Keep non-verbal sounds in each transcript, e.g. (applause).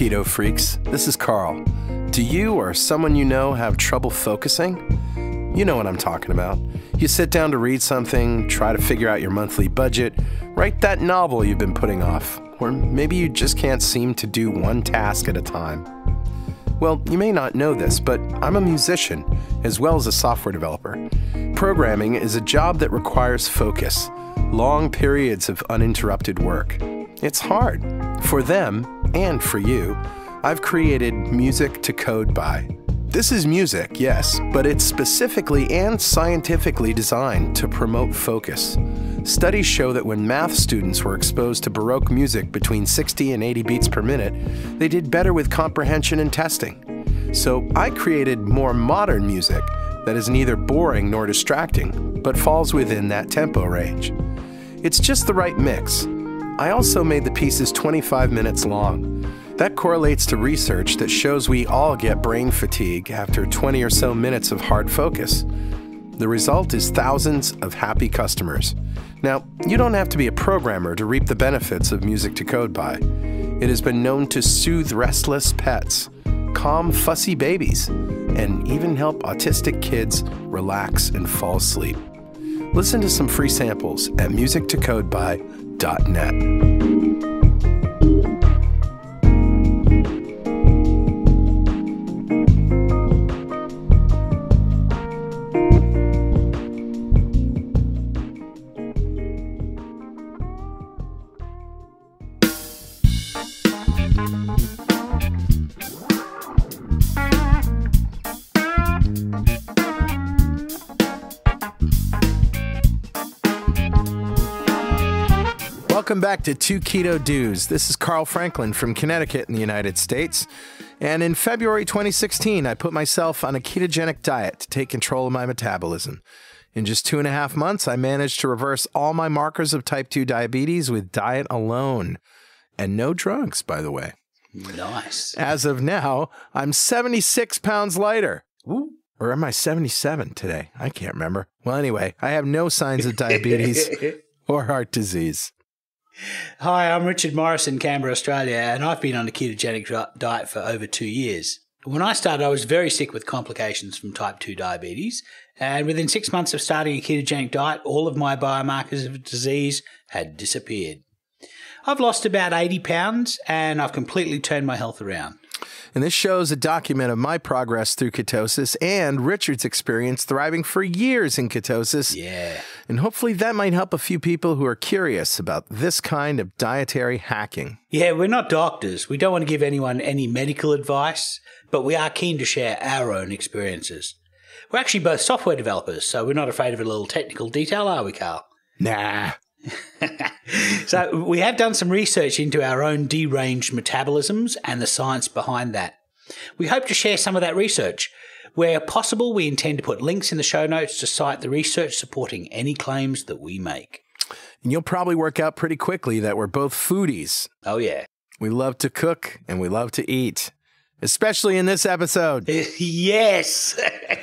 Keto Freaks. This is Carl. Do you or someone you know have trouble focusing? You know what I'm talking about. You sit down to read something, try to figure out your monthly budget, write that novel you've been putting off, or maybe you just can't seem to do one task at a time. Well, you may not know this, but I'm a musician as well as a software developer. Programming is a job that requires focus, long periods of uninterrupted work. It's hard for them and for you. I've created Music to Code By. This is music, yes, but it's specifically and scientifically designed to promote focus. Studies show that when math students were exposed to Baroque music between 60 and 80 beats per minute, they did better with comprehension and testing. So I created more modern music that is neither boring nor distracting, but falls within that tempo range. It's just the right mix. I also made the pieces 25 minutes long. That correlates to research that shows we all get brain fatigue after 20 or so minutes of hard focus. The result is thousands of happy customers. Now, you don't have to be a programmer to reap the benefits of Music to Code By. It has been known to soothe restless pets, calm fussy babies, and even help autistic kids relax and fall asleep. Listen to some free samples at musictocodeby.net. Welcome back to Two Keto Dudes. This is Carl Franklin from Connecticut in the United States. And in February 2016, I put myself on a ketogenic diet to take control of my metabolism. In just two and a half months, I managed to reverse all my markers of type 2 diabetes with diet alone. And no drugs, by the way. Nice. As of now, I'm 76 pounds lighter. Or am I 77 today? I can't remember. Well, anyway, I have no signs of diabetes (laughs) or heart disease. Hi, I'm Richard Morris in, Canberra, Australia, and I've been on a ketogenic diet for over two years. When I started, I was very sick with complications from type 2 diabetes, and within six months of starting a ketogenic diet, all of my biomarkers of disease had disappeared. I've lost about 80 pounds, and I've completely turned my health around. And this shows a document of my progress through ketosis and Richard's experience thriving for years in ketosis. Yeah. And hopefully that might help a few people who are curious about this kind of dietary hacking. Yeah, we're not doctors. We don't want to give anyone any medical advice, but we are keen to share our own experiences. We're actually both software developers, so we're not afraid of a little technical detail, are we, Carl? Nah. (laughs) So we have done some research into our own deranged metabolisms and the science behind that. We hope to share some of that research. Where possible, we intend to put links in the show notes to cite the research supporting any claims that we make. And you'll probably work out pretty quickly that we're both foodies. Oh, yeah. We love to cook and we love to eat, especially in this episode. (laughs) yes. (laughs)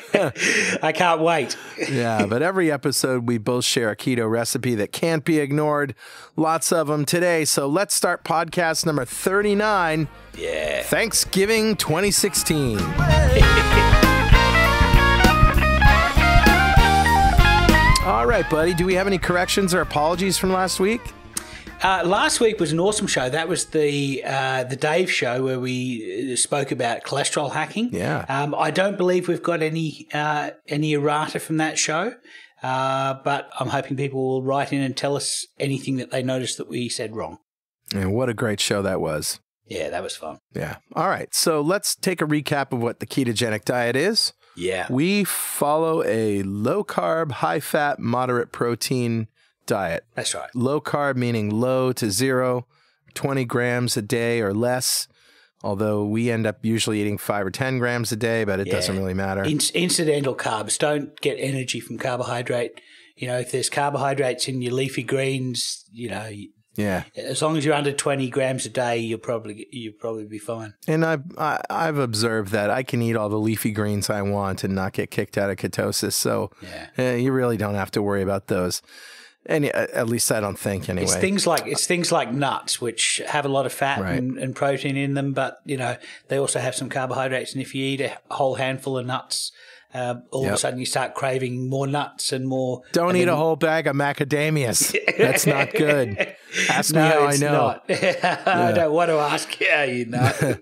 I can't wait. yeah, but every episode we both share a keto recipe that can't be ignored. Lots of them today. So let's start podcast number 39 Yeah. Thanksgiving 2016. (laughs) All right, buddy. Do we have any corrections or apologies from last week? Uh, last week was an awesome show. That was the uh, the Dave show where we uh, spoke about cholesterol hacking. Yeah. Um, I don't believe we've got any uh, any errata from that show, uh, but I'm hoping people will write in and tell us anything that they noticed that we said wrong. And what a great show that was. Yeah, that was fun. Yeah. All right. So let's take a recap of what the ketogenic diet is. Yeah. We follow a low carb, high fat, moderate protein diet. That's right. Low carb meaning low to zero, 20 grams a day or less. Although we end up usually eating five or 10 grams a day, but it doesn't really matter. In- incidental carbs. Don't get energy from carbohydrate. You know, if there's carbohydrates in your leafy greens, you know, yeah. as long as you're under 20 grams a day, you'll probably you'll probably be fine. And I've, I, I've observed that I can eat all the leafy greens I want and not get kicked out of ketosis. So Yeah. eh, you really don't have to worry about those. Any, at least I don't think anyway. It's things like it's things like nuts, which have a lot of fat Right. and, and protein in them, but you know they also have some carbohydrates. And if you eat a whole handful of nuts, uh, all of a sudden you start craving more nuts and more. don't and eat then- a whole bag of macadamias. (laughs) That's not good. Ask me No, how I know. not. (laughs) I don't want to ask you. You (laughs) know.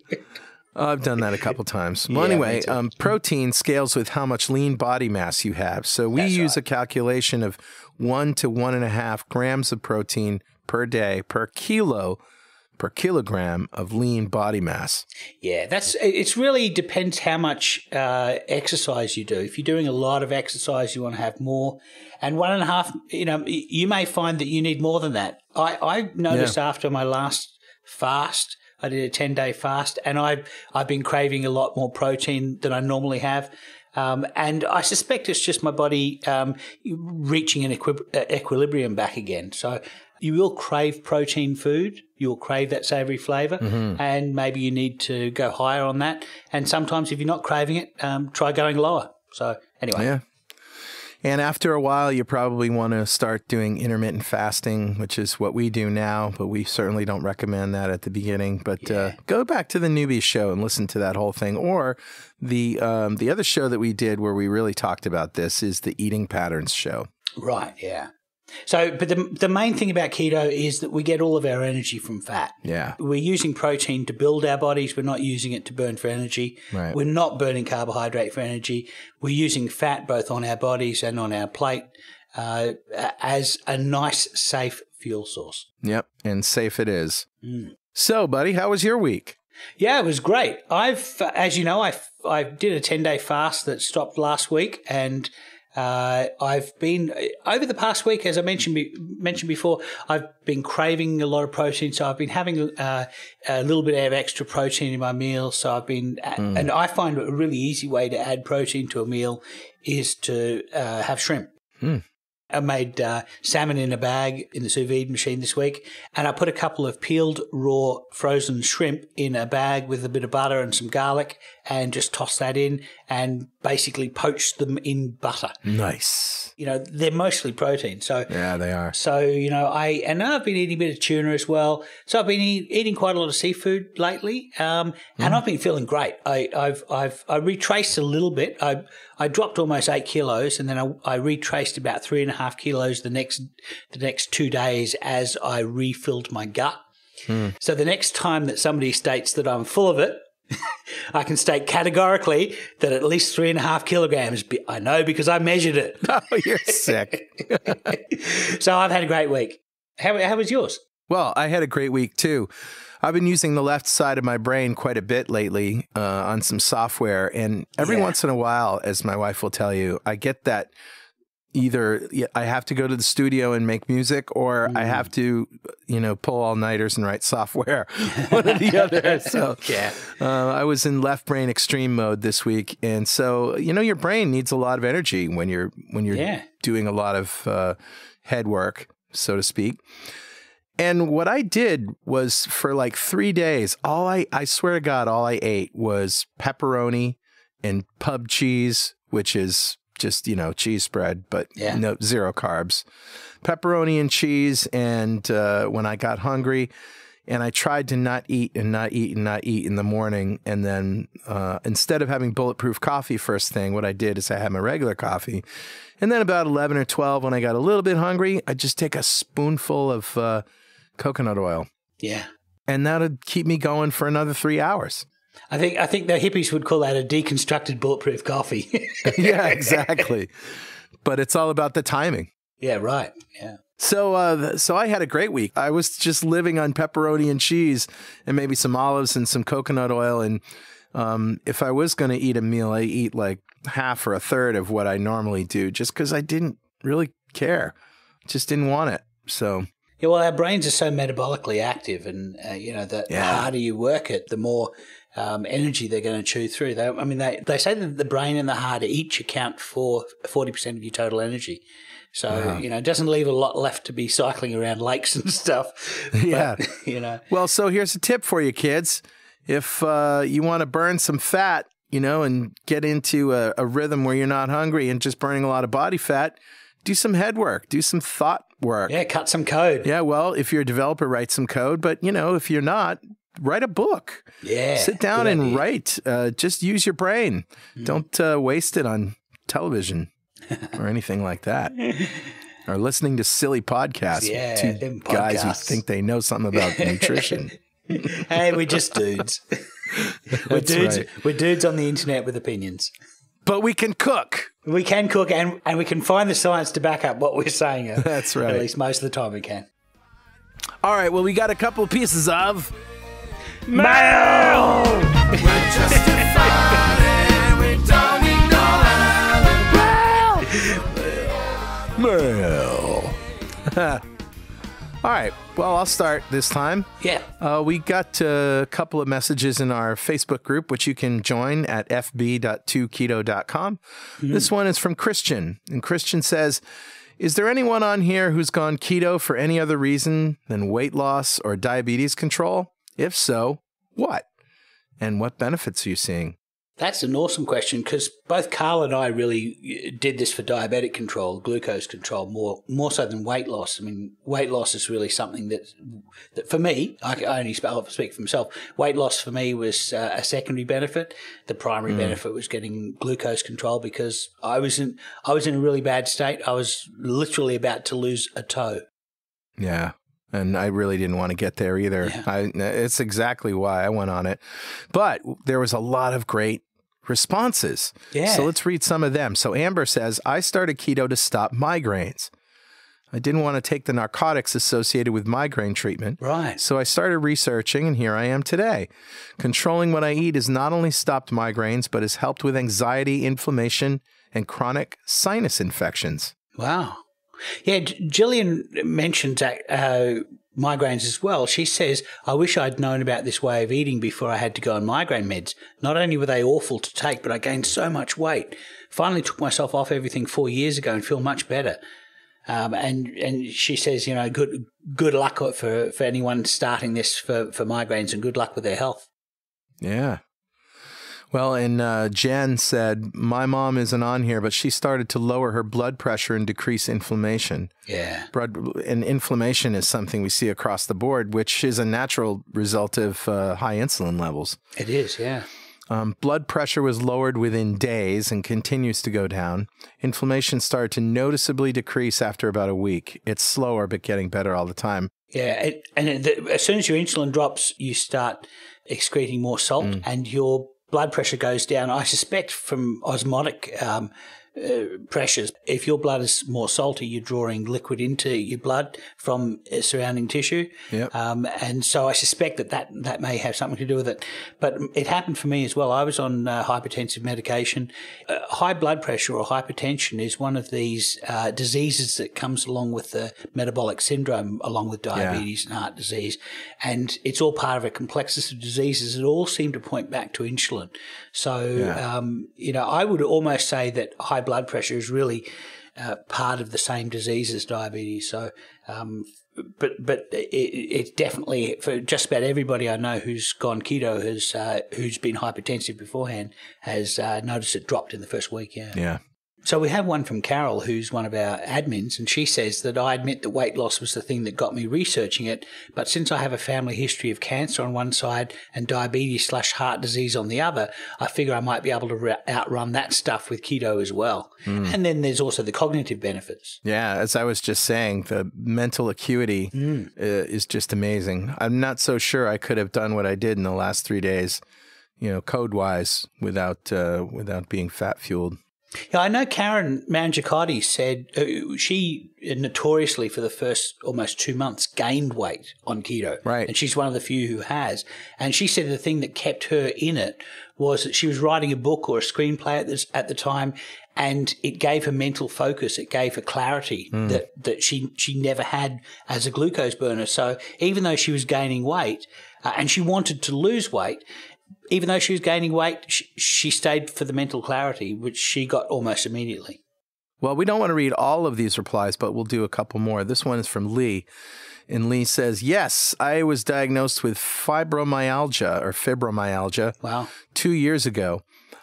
I've done that a couple times. Well, Yeah, anyway, um, protein scales with how much lean body mass you have. So we That's use right. a calculation of one to one and a half grams of protein per day per kilo per kilogram of lean body mass. Yeah, that's it's really depends how much uh, exercise you do. If you're doing a lot of exercise, you want to have more. And one and a half, you know, you may find that you need more than that. I, I noticed after my last fast, I did a ten day fast, and I've I've been craving a lot more protein than I normally have. Um, and I suspect it's just my body um, reaching an equi- uh, equilibrium back again. So you will crave protein food. You'll crave that savory flavor, and maybe you need to go higher on that. And sometimes, if you're not craving it, um, try going lower. So anyway, Yeah. And after a while, you probably want to start doing intermittent fasting, which is what we do now, but we certainly don't recommend that at the beginning. But uh, go back to the newbie show and listen to that whole thing. Or the um, the other show that we did where we really talked about this is the eating patterns show. right, yeah. So, but the the main thing about keto is that we get all of our energy from fat. Yeah. We're using protein to build our bodies. We're not using it to burn for energy. Right. We're not burning carbohydrate for energy. We're using fat both on our bodies and on our plate uh, as a nice, safe fuel source. Yep. And safe it is. So, buddy, how was your week? Yeah, it was great. I've, as you know, I I did a ten day fast that stopped last week, and uh, I've been over the past week, as I mentioned mentioned before, I've been craving a lot of protein, so I've been having uh, a little bit of extra protein in my meal. So I've been, and I find a really easy way to add protein to a meal is to uh, have shrimp. I made uh, salmon in a bag in the sous vide machine this week, and I put a couple of peeled raw frozen shrimp in a bag with a bit of butter and some garlic, and just toss that in, and basically poach them in butter. Nice. You know, they're mostly protein, so Yeah, they are. so you know, I and I've been eating a bit of tuna as well. So I've been eat, eating quite a lot of seafood lately, um, and I've been feeling great. I, I've I've I retraced a little bit. I I dropped almost eight kilos, and then I, I retraced about three and a half kilos the next the next two days as I refilled my gut. So the next time that somebody states that I'm full of it. I can state categorically that at least three and a half kilograms. I know because I measured it. (laughs) Oh, you're sick. (laughs) So I've had a great week. How, how was yours? Well, I had a great week too. I've been using the left side of my brain quite a bit lately uh, on some software, and every Yeah. once in a while, as my wife will tell you, I get that either I have to go to the studio and make music, or I have to, you know, pull all nighters and write software, (laughs) one or the other. (laughs) So Yeah. uh, I was in left brain extreme mode this week, and so you know, your brain needs a lot of energy when you're when you're Yeah. doing a lot of uh, head work, so to speak. And what I did was for like three days, all I, I swear to God, all I ate was pepperoni and pub cheese, which is just, you know, cheese spread, but Yeah. no zero carbs. Pepperoni and cheese. And uh, when I got hungry, and I tried to not eat and not eat and not eat in the morning. And then uh, instead of having bulletproof coffee first thing, what I did is I had my regular coffee. And then about 11 or 12, when I got a little bit hungry, I just take a spoonful of uh, coconut oil. Yeah. And that'd keep me going for another three hours. I think I think the hippies would call that a deconstructed bulletproof coffee. (laughs) yeah, exactly. but it's all about the timing. yeah, right. Yeah. So, uh, so I had a great week. I was just living on pepperoni and cheese, and maybe some olives and some coconut oil. And um, if I was going to eat a meal, I eat like half or a third of what I normally do, just because I didn't really care, just didn't want it. So, Yeah, well, our brains are so metabolically active, and uh, you know, the, the harder you work it, the more um, energy they're going to chew through. They, I mean, they they say that the brain and the heart each account for forty percent of your total energy. So you know, it doesn't leave a lot left to be cycling around lakes and stuff. (laughs) But, Yeah. (laughs) you know, well, so here's a tip for you kids: if uh, you want to burn some fat, you know, and get into a, a rhythm where you're not hungry and just burning a lot of body fat. do some head work, do some thought work. Yeah, cut some code. Yeah, well, if you're a developer, write some code. But you know, if you're not, write a book. Yeah. Sit down and idea. write. Uh, just use your brain. Don't uh, waste it on television (laughs) or anything like that. Or listening to silly podcasts. Yeah, two them guys who think they know something about (laughs) nutrition. Hey, we're just dudes. (laughs) we're dudes. right. We're dudes on the internet with opinions. But we can cook. We can cook and, and we can find the science to back up what we're saying. uh, That's right. At least most of the time we can. All right. Well, we got a couple pieces of Mail! mail. (laughs) All right. Well, I'll start this time. Yeah. Uh, we got a couple of messages in our Facebook group, which you can join at fb.2keto.com. This one is from Christian. And Christian says, Is there anyone on here who's gone keto for any other reason than weight loss or diabetes control? If so, what? And what benefits are you seeing? That's an awesome question because both Carl and I really uh, did this for diabetic control, glucose control, more more so than weight loss. I mean, weight loss is really something that, that for me, I can only speak for myself. Weight loss for me was uh, a secondary benefit. The primary benefit was getting glucose control because I was in I was in a really bad state. I was literally about to lose a toe. Yeah. And I really didn't want to get there either. Yeah. I, it's exactly why I went on it. But there was a lot of great responses. Yeah. So let's read some of them. So Amber says, I started keto to stop migraines. I didn't want to take the narcotics associated with migraine treatment. Right. So I started researching, and here I am today. Controlling what I eat has not only stopped migraines, but has helped with anxiety, inflammation, and chronic sinus infections. Wow. Yeah, J- Gillian mentions that, uh, migraines as well. She says, I wish I'd known about this way of eating before I had to go on migraine meds. Not only were they awful to take, but I gained so much weight. Finally took myself off everything four years ago and feel much better. Um, and and she says, you know, good good luck for, for anyone starting this for, for migraines and good luck with their health. Yeah. Well, and uh, Jen said, My mom isn't on here, but she started to lower her blood pressure and decrease inflammation. Yeah. Blood and inflammation is something we see across the board, which is a natural result of uh, high insulin levels. It is, yeah. Um, blood pressure was lowered within days and continues to go down. Inflammation started to noticeably decrease after about a week. It's slower, but getting better all the time. Yeah, it, and it, the, as soon as your insulin drops, you start excreting more salt, and your blood pressure goes down. I suspect from osmotic um, uh, pressures, if your blood is more salty, you're drawing liquid into your blood from uh, surrounding tissue. Yep. Um, and so I suspect that, that that may have something to do with it. But it happened for me as well. I was on uh, hypertensive medication. Uh, high blood pressure or hypertension is one of these uh, diseases that comes along with the metabolic syndrome, along with diabetes and heart disease. And it's all part of a complexus of diseases that all seem to point back to insulin. So, Yeah. um, you know, I would almost say that high blood pressure is really uh, part of the same disease as diabetes. So, um, but but it, it's definitely for just about everybody I know who's gone keto has uh, who's been hypertensive beforehand has uh, noticed it dropped in the first week. Yeah. Yeah. So we have one from Carol, who's one of our admins, and she says that I admit that weight loss was the thing that got me researching it. But since I have a family history of cancer on one side and diabetes slash heart disease on the other, I figure I might be able to re- outrun that stuff with keto as well. And then there's also the cognitive benefits. Yeah, as I was just saying, the mental acuity uh, is just amazing. I'm not so sure I could have done what I did in the last three days, you know, code wise, without uh, without being fat fueled. Yeah, I know Karen Mangiacotti said uh, she notoriously for the first almost two months gained weight on keto. Right. And she's one of the few who has. And she said the thing that kept her in it was that she was writing a book or a screenplay at, this, at the time and it gave her mental focus. It gave her clarity that, that she, she never had as a glucose burner. So even though she was gaining weight uh, and she wanted to lose weight, even though she was gaining weight, she, she stayed for the mental clarity, which she got almost immediately. Well, we don't want to read all of these replies, but we'll do a couple more. This one is from Lee. And Lee says, Yes, I was diagnosed with fibromyalgia or fibromyalgia Wow. two years ago.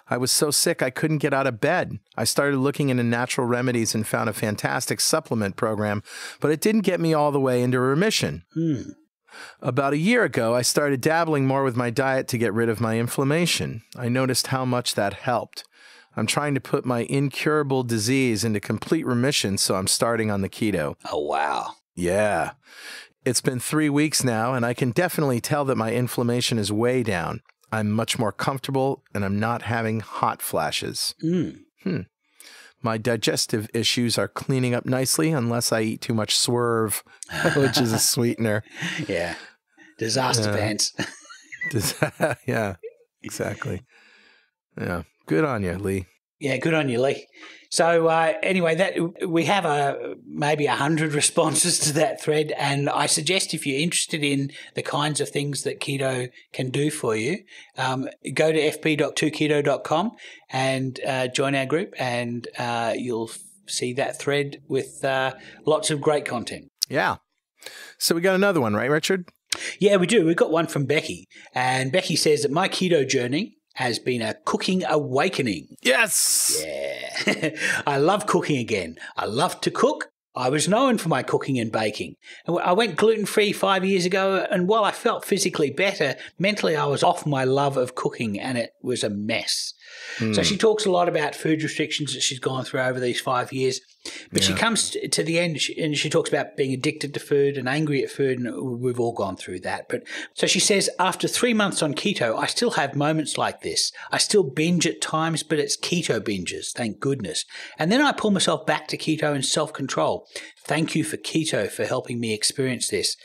I was so sick I couldn't get out of bed. I started looking into natural remedies and found a fantastic supplement program, but it didn't get me all the way into remission. Hmm. About a year ago, I started dabbling more with my diet to get rid of my inflammation. I noticed how much that helped. I'm trying to put my incurable disease into complete remission, so I'm starting on the keto. Oh, wow. Yeah. It's been three weeks now, and I can definitely tell that my inflammation is way down. I'm much more comfortable, and I'm not having hot flashes. Mm. My digestive issues are cleaning up nicely unless I eat too much swerve, (laughs) which is a (laughs) sweetener. Yeah. Disaster Yeah. pants. (laughs) Yeah, exactly. Yeah. Good on you, Lee. Yeah, good on you, Lee. So uh, anyway, that we have a maybe a hundred (laughs) responses to that thread, and I suggest if you're interested in the kinds of things that keto can do for you, um, go to fb.2keto.com and uh, join our group, and uh, you'll see that thread with uh, lots of great content. Yeah. So we got another one, right, Richard? Yeah, we do. We've got one from Becky, and Becky says that my keto journey has been a cooking awakening. Yes. Yeah. (laughs) I love cooking again. I love to cook. I was known for my cooking and baking. I went gluten free five years ago, and while I felt physically better, mentally I was off my love of cooking and it was a mess. So hmm. she talks a lot about food restrictions that she's gone through over these five years. But she comes to the end and she talks about being addicted to food and angry at food, and we've all gone through that. But so she says, after three months on keto, I still have moments like this. I still binge at times, but it's keto binges, thank goodness. And then I pull myself back to keto and self control. Thank you for keto for helping me experience this.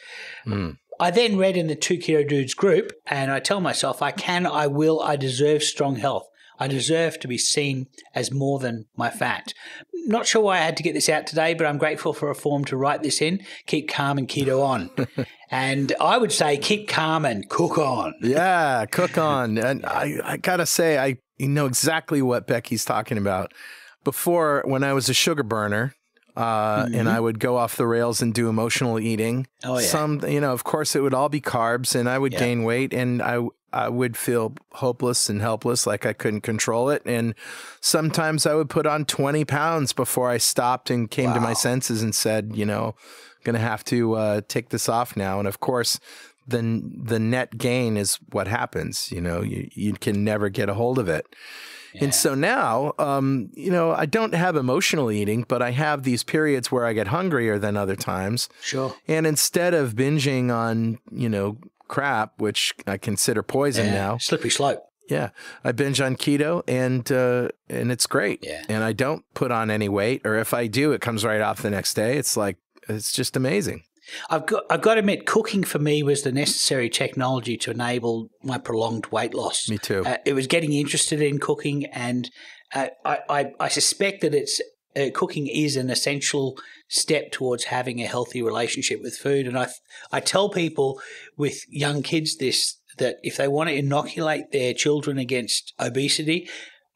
Hmm. I then read in the Two Keto Dudes group, and I tell myself, I can, I will, I deserve strong health. I deserve to be seen as more than my fat. Not sure why I had to get this out today, but I'm grateful for a form to write this in. Keep calm and keto on. (laughs) and I would say keep calm and cook on. Yeah, (laughs) cook on. And I, I gotta say, I know exactly what Becky's talking about. Before, when I was a sugar burner, uh, and I would go off the rails and do emotional eating. Mm-hmm. Oh, yeah. Some, you know, of course, it would all be carbs, and I would Yeah. gain weight, and I I would feel hopeless and helpless, like I couldn't control it. And sometimes I would put on twenty pounds before I stopped and came to my senses and said, you know, I'm gonna have to uh, take this off now. And of course, the the net gain is what happens. You know, you you can never get a hold of it. And so now, um, you know, I don't have emotional eating, but I have these periods where I get hungrier than other times. Sure. And instead of binging on, you know, crap, which I consider poison Yeah. now, Slippery slope. yeah, I binge on keto, and uh, and it's great. Yeah. And I don't put on any weight, or if I do, it comes right off the next day. It's like it's just amazing. I've got, I've got to admit, cooking for me was the necessary technology to enable my prolonged weight loss. Me too. Uh, it was getting interested in cooking, and uh, I, I, I suspect that it's uh, cooking is an essential step towards having a healthy relationship with food. And I, I tell people with young kids this that if they want to inoculate their children against obesity,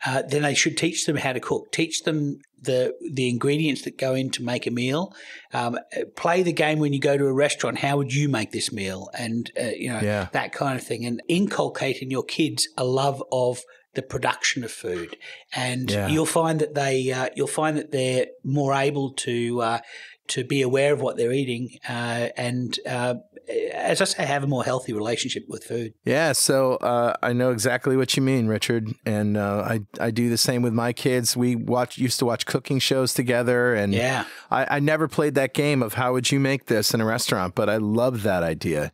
uh, then they should teach them how to cook. Teach them the the ingredients that go in to make a meal. Um, uh, play the game when you go to a restaurant. How would you make this meal? And uh, you know Yeah. that kind of thing. And inculcate in your kids a love of the production of food, and Yeah. you'll find that they uh, you'll find that they're more able to uh, to be aware of what they're eating, uh, and uh, as I say, have a more healthy relationship with food. Yeah, so uh, I know exactly what you mean, Richard, and uh, I I do the same with my kids. We watch used to watch cooking shows together, and Yeah. I, I never played that game of how would you make this in a restaurant, but I love that idea,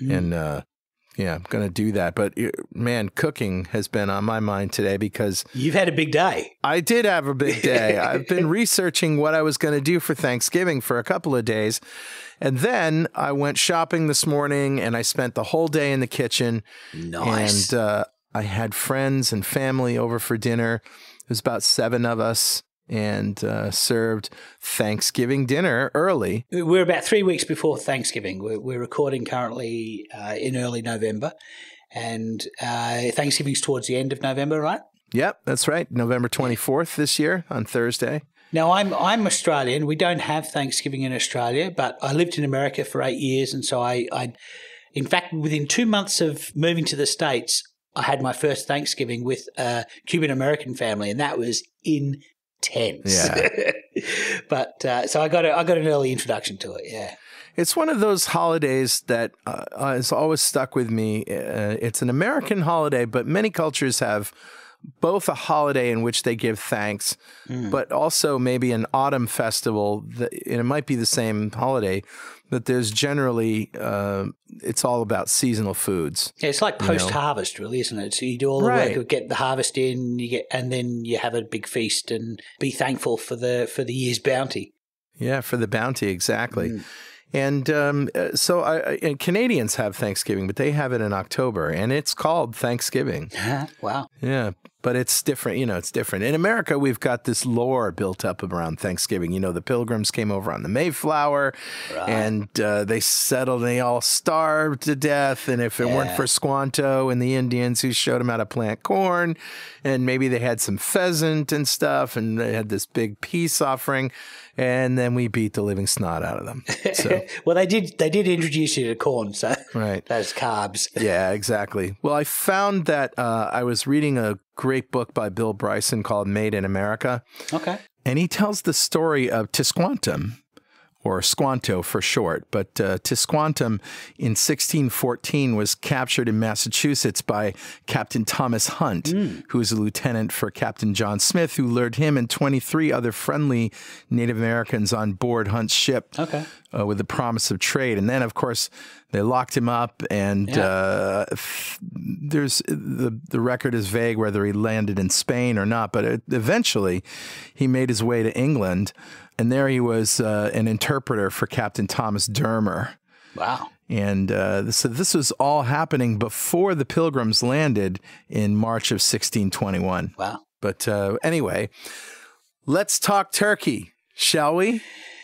Mm. and uh, yeah, I'm gonna do that. But uh, man, cooking has been on my mind today because You've had a big day. I did have a big day. (laughs) I've been researching what I was going to do for Thanksgiving for a couple of days. And then I went shopping this morning and I spent the whole day in the kitchen. Nice. And uh, I had friends and family over for dinner. It was about seven of us and uh, served Thanksgiving dinner early. We're about three weeks before Thanksgiving. We're, we're recording currently uh, in early November, and uh, Thanksgiving's towards the end of November, right? Yep, that's right. November 24th this year on Thursday. Now I'm I'm Australian. We don't have Thanksgiving in Australia, but I lived in America for eight years, and so I, I in fact, within two months of moving to the states, I had my first Thanksgiving with a Cuban American family, and that was intense. Yeah. (laughs) but uh, so I got a, I got an early introduction to it. Yeah. It's one of those holidays that uh, has always stuck with me. Uh, it's an American holiday, but many cultures have both a holiday in which they give thanks, Hmm. but also maybe an autumn festival. That, and it might be the same holiday, but there's generally uh, it's all about seasonal foods. Yeah, it's like You know. post harvest, really, isn't it? So you do all the Right. work get the harvest in, you get, and then you have a big feast and be thankful for the for the year's bounty. Yeah, for the bounty, exactly. Mm. And um, uh, so I- and Canadians have Thanksgiving, but they have it in October, and it's called Thanksgiving. (laughs) wow. Yeah, but it's different. You know, it's different. In America, we've got this lore built up around Thanksgiving. You know, the Pilgrims came over on the Mayflower, and uh, they settled. and They all starved to death, and if it weren't for Squanto and the Indians who showed them how to plant corn, and maybe they had some pheasant and stuff, and they had this big peace offering, and then we beat the living snot out of them. So, (laughs) well, they did they did introduce you to corn, so right. (laughs) those carbs. Yeah, exactly. Well, I found that uh, I was reading a great book by Bill Bryson called Made in America, Okay. and he tells the story of Tisquantum, or Squanto for short. But uh, Tisquantum in 1614 was captured in Massachusetts by Captain Thomas Hunt, who was a lieutenant for Captain John Smith, who lured him and 23 other friendly Native Americans on board Hunt's ship Okay. uh, with the promise of trade. And then, of course, they locked him up, and Yeah. uh, there's the the record is vague whether he landed in Spain or not. But it, eventually, he made his way to England, and there he was uh, an interpreter for Captain Thomas Dermer. Wow. And uh, so this was all happening before the Pilgrims landed in March of 1621. Wow. But uh, anyway, let's talk turkey, shall we?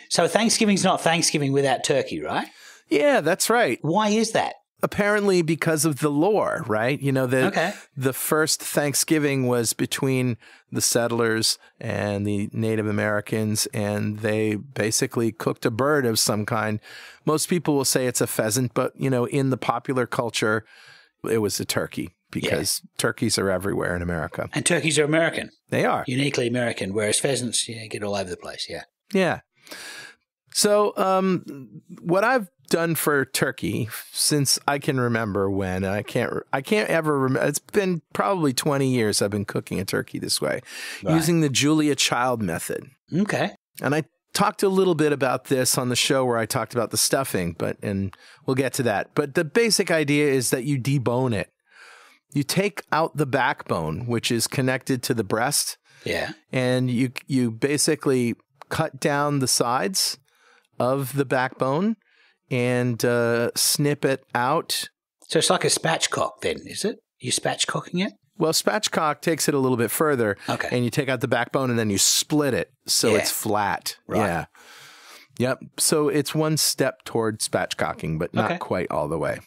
So Thanksgiving's not Thanksgiving without turkey, right? Yeah, that's right. Why is that? Apparently because of the lore, right? You know, the Okay. the first Thanksgiving was between the settlers and the Native Americans, and they basically cooked a bird of some kind. Most people will say it's a pheasant, but you know, in the popular culture, it was a turkey because turkeys are everywhere in America. And turkeys are American, They are. uniquely American, whereas pheasants you know, get all over the place. Yeah. Yeah. So, um, what I've done for turkey since I can remember when I can't, I can't ever remember. It's been probably 20 years I've been cooking a turkey this way Right. using the Julia Child method. Okay. And I talked a little bit about this on the show where I talked about the stuffing, but, and we'll get to that. But the basic idea is that you debone it. You take out the backbone, which is connected to the breast, Yeah. and you you basically cut down the sides of the backbone and uh, snip it out. So it's like a spatchcock, then, is it? You spatchcocking it? Well, spatchcock takes it a little bit further, Okay. and you take out the backbone and then you split it so Yeah. it's flat. Right. Yeah. Yep. So it's one step toward spatchcocking, but not Okay. quite all the way.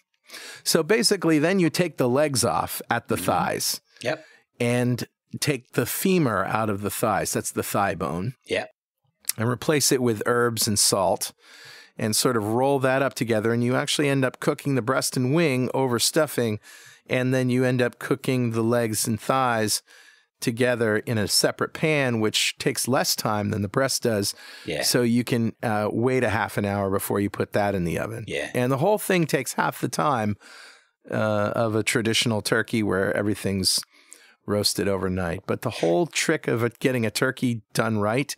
So basically, then you take the legs off at the thighs Yep. and take the femur out of the thighs. That's the thigh bone. Yep. and replace it with herbs and salt and sort of roll that up together. And you actually end up cooking the breast and wing over stuffing. And then you end up cooking the legs and thighs together in a separate pan, which takes less time than the breast does. Yeah. So you can uh, wait a half an hour before you put that in the oven. Yeah. And the whole thing takes half the time uh, of a traditional turkey where everything's roasted overnight. But the whole trick of getting a turkey done right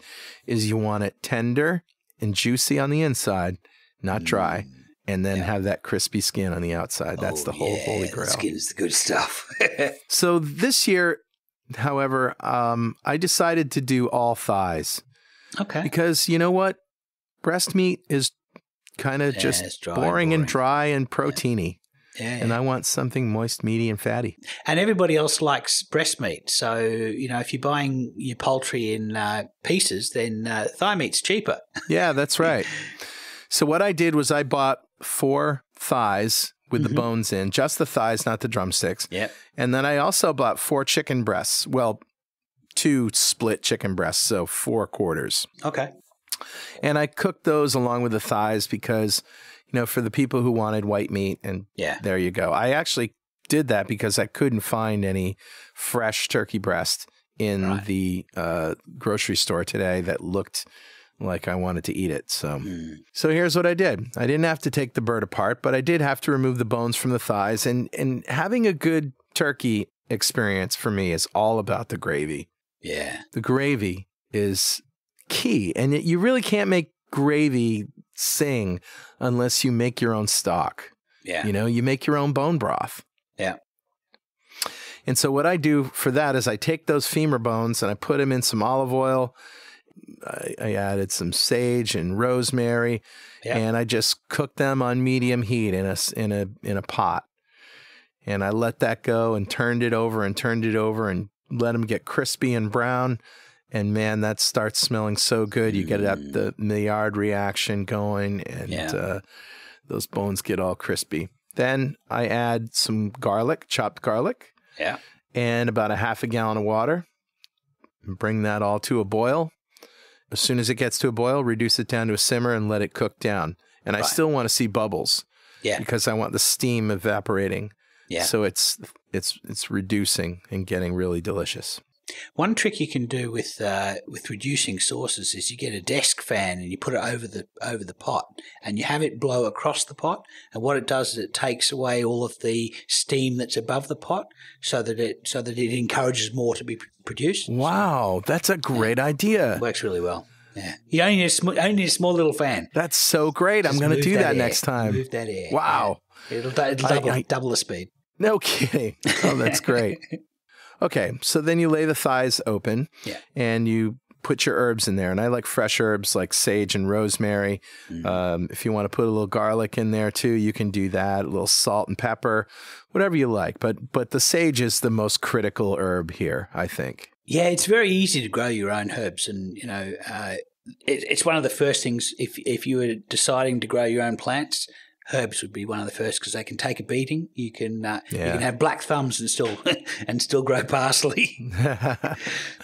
is you want it tender and juicy on the inside, not dry, and then have that crispy skin on the outside. That's the whole Mm. Oh, yeah, holy the grail. Skin's the good stuff. (laughs) So this year, however, um, I decided to do all thighs okay. because you know what? Breast meat is kind of Yeah, just and boring and dry and proteiny. Yeah. And I want something moist, meaty, and fatty. And everybody else likes breast meat. So, you know, if you're buying your poultry in uh, pieces, then uh, thigh meat's cheaper. (laughs) Yeah, that's right. So what I did was I bought four thighs with the bones in, just the thighs, not the drumsticks. Yep. And then I also bought four chicken breasts. Well, two split chicken breasts, so four quarters. Okay. And I cooked those along with the thighs because, you know, for the people who wanted white meat, and Yeah. there you go. I actually did that because I couldn't find any fresh turkey breast in Right. the uh, grocery store today that looked like I wanted to eat it. So, Mm. so here's what I did. I didn't have to take the bird apart, but I did have to remove the bones from the thighs. And and having a good turkey experience for me is all about the gravy Yeah. the gravy is key. And it, you really can't make gravy sing unless you make your own stock. Yeah. You know, you make your own bone broth. Yeah. And so what I do for that is I take those femur bones and I put them in some olive oil. I, I added some sage and rosemary, Yeah. and I just cook them on medium heat in a in a in a pot. And I let that go and turned it over and turned it over and let them get crispy and brown. And man, that starts smelling so good. You get that the Maillard reaction going, and Yeah. uh, those bones get all crispy. Then I add some garlic, chopped garlic, Yeah. and about a half a gallon of water. And bring that all to a boil. As soon as it gets to a boil, reduce it down to a simmer and let it cook down. And I still want to see bubbles Yeah. because I want the steam evaporating. Yeah. So it's it's it's reducing and getting really delicious. One trick you can do with uh, with reducing sauces is you get a desk fan and you put it over the over the pot and you have it blow across the pot. And what it does is it takes away all of the steam that's above the pot, so that it so that it encourages more to be produced. Wow, that's a great idea. It works really well. Yeah, you only need a, sm- only need a small little fan. That's so great. I'm going to do that next time. Move that air. Wow. Yeah. It'll, it'll I- double, I- double the speed. No kidding. Oh, that's great. (laughs) Okay, so then you lay the thighs open Yeah. and you put your herbs in there. And I like fresh herbs like sage and rosemary. Mm. Um, if you want to put a little garlic in there too, you can do that. A little salt and pepper, whatever you like. But but the sage is the most critical herb here, I think. Yeah, it's very easy to grow your own herbs, and you know, uh, it, it's one of the first things. If if you were deciding to grow your own plants, herbs would be one of the first because they can take a beating. You can uh, you can have black thumbs and still (laughs) and still grow parsley. (laughs)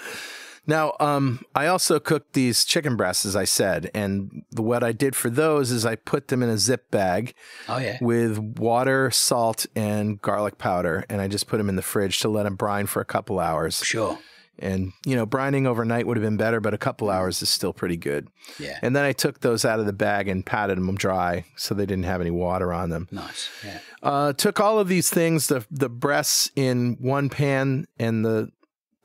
(laughs) now, um, I also cooked these chicken breasts, as I said, and what I did for those is I put them in a zip bag Oh yeah, with water, salt, and garlic powder, and I just put them in the fridge to let them brine for a couple hours. sure. And you know, brining overnight would have been better, but a couple hours is still pretty good. Yeah, And then I took those out of the bag and patted them dry so they didn't have any water on them. nice. Yeah, Uh, took all of these things, the the breasts in one pan and the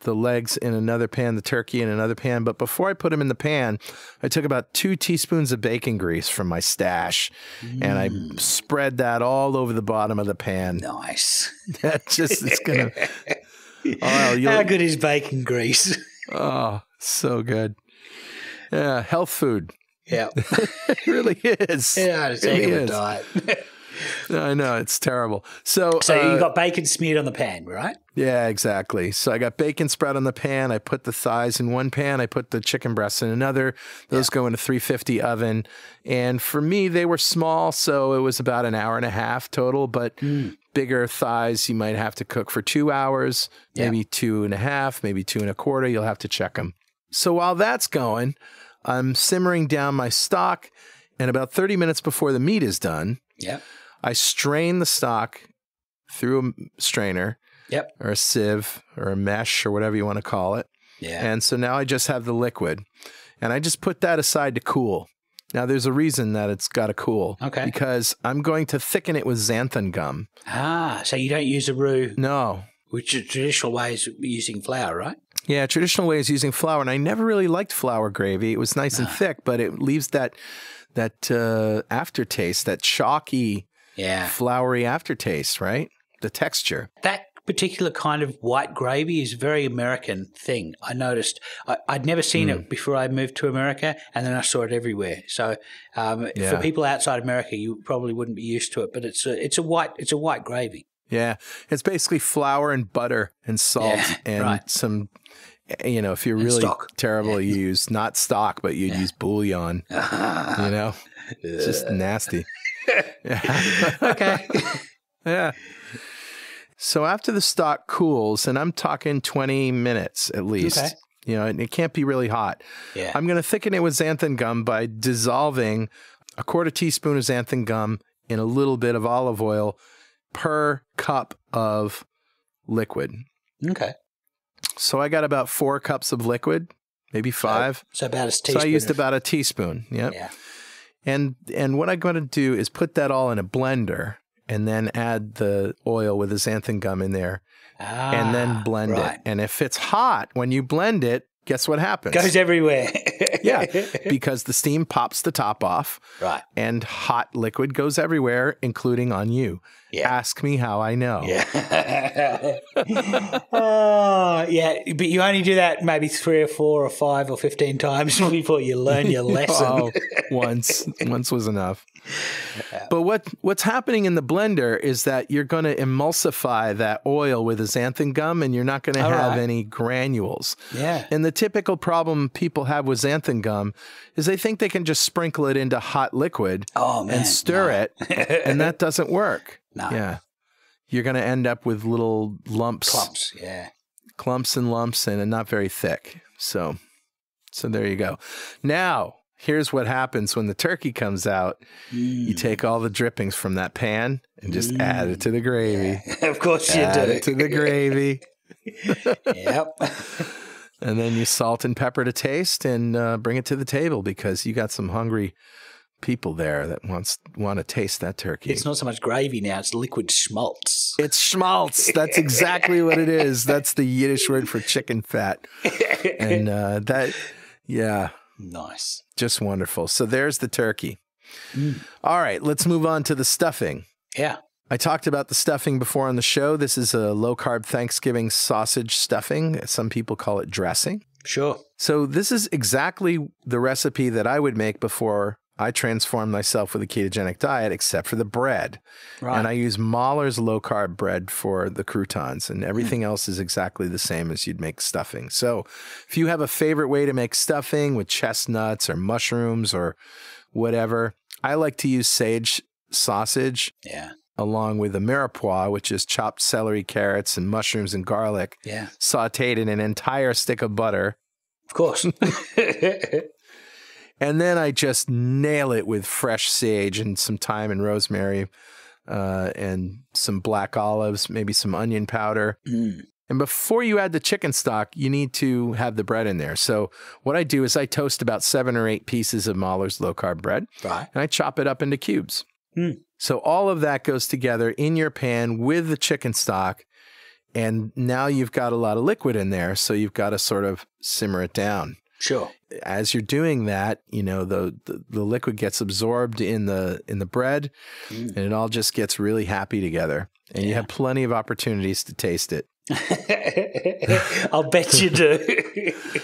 the legs in another pan, the turkey in another pan. But before I put them in the pan, I took about two teaspoons of bacon grease from my stash, and I spread that all over the bottom of the pan. nice. (laughs) That just is gonna. (laughs) (laughs) Oh, How good is bacon grease? (laughs) Oh, so good. Yeah, health food. yeah, (laughs) It really is. yeah, it's It a heck of a is. diet. I know it's terrible. So, so uh, you got bacon smeared on the pan, right? Yeah, exactly. So I got bacon spread on the pan. I put the thighs in one pan. I put the chicken breasts in another. Those go in a 350 oven. And for me, they were small, so it was about an hour and a half total. But Hmm. Bigger thighs, you might have to cook for two hours, Yeah. maybe two and a half, maybe two and a quarter. You'll have to check them. So while that's going, I'm simmering down my stock. And about 30 minutes before the meat is done, Yeah. I strain the stock through a strainer Yep. or a sieve or a mesh or whatever you want to call it. Yeah. And so now I just have the liquid and I just put that aside to cool. Now there's a reason that it's got to cool. Okay. Because I'm going to thicken it with xanthan gum. ah, so you don't use a roux, No. which is traditional way is using flour, right? Yeah, traditional way is using flour, and I never really liked flour gravy. It was nice and thick, but it leaves that that uh, aftertaste, that chalky, Yeah. floury aftertaste, right? The texture. That particular kind of white gravy is a very American thing. I noticed. I, I'd never seen Hmm. it before I moved to America, and then I saw it everywhere. So, um, Yeah. for people outside America, you probably wouldn't be used to it. But it's a it's a white it's a white gravy. Yeah, it's basically flour and butter and salt Yeah, and right. some. You know, if you're really stock. terrible, you use not stock, but you'd use bouillon. You (laughs) know, it's just nasty. (laughs) (laughs) Okay. yeah. So after the stock cools, and I'm talking 20 minutes at least, Okay. you know, and it can't be really hot. Yeah. I'm going to thicken it with xanthan gum by dissolving a quarter teaspoon of xanthan gum in a little bit of olive oil per cup of liquid. okay. So I got about four cups of liquid, maybe five. So about a teaspoon. So. I used about a teaspoon. Yep. Yeah. And and what I'm going to do is put that all in a blender and then add the oil with the xanthan gum in there and then Ah, blend right. it. And if it's hot when you blend it, guess what happens? Goes everywhere. (laughs) yeah, because the steam pops the top off right. and hot liquid goes everywhere, including on you. Yeah. Ask me how I know. Yeah. oh, (laughs) yeah. But you only do that maybe three or four or five or 15 times (laughs) before you learn your (laughs) lesson. Oh, once once was enough. But what what's happening in the blender is that you're going to emulsify that oil with the xanthan gum, and you're not going to have right. any granules. Yeah. And the typical problem people have with xanthan gum is they think they can just sprinkle it into hot liquid Oh, man. and stir no. it, and that doesn't work. No. Yeah. You're going to end up with little lumps, Clumps. Yeah. clumps and lumps, and and not very thick. So, so there you go. Now, here's what happens when the turkey comes out. You Mm. take all the drippings from that pan and just add it to the gravy. (laughs) of course you Add do. it to the gravy. (laughs) yep. (laughs) And then you salt and pepper to taste and uh, bring it to the table because you got some hungry people there that wants want to taste that turkey. It's not so much gravy now, it's liquid schmaltz. It's schmaltz. That's exactly what it is. (laughs) That's the Yiddish word for chicken fat. And uh, that, yeah, nice. just wonderful. So there's the turkey. Mm. All right, let's move on to the stuffing. Yeah. I talked about the stuffing before on the show. This is a low carb Thanksgiving sausage stuffing. Some people call it dressing. Sure. So, this is exactly the recipe that I would make before I transformed myself with a ketogenic diet, except for the bread. Right. And I use Mahler's low carb bread for the croutons, and hmm. everything else is exactly the same as you'd make stuffing. So, if you have a favorite way to make stuffing with chestnuts or mushrooms or whatever, I like to use sage sausage yeah. along with a mirepoix, which is chopped celery, carrots, and mushrooms and garlic, Yeah. sauteed in an entire stick of butter. Of course. (laughs) And then I just nail it with fresh sage and some thyme and rosemary uh, and some black olives, maybe some onion powder. Mm. And before you add the chicken stock, you need to have the bread in there. So what I do is I toast about seven or eight pieces of Mahler's low carb bread Right. and I chop it up into cubes. Hmm. So all of that goes together in your pan with the chicken stock. And now you've got a lot of liquid in there. So you've got to sort of simmer it down. Sure. As you're doing that, you know, the, the, the liquid gets absorbed in the in the bread Mm. and it all just gets really happy together. And you have plenty of opportunities to taste it. (laughs) I'll bet you do. (laughs)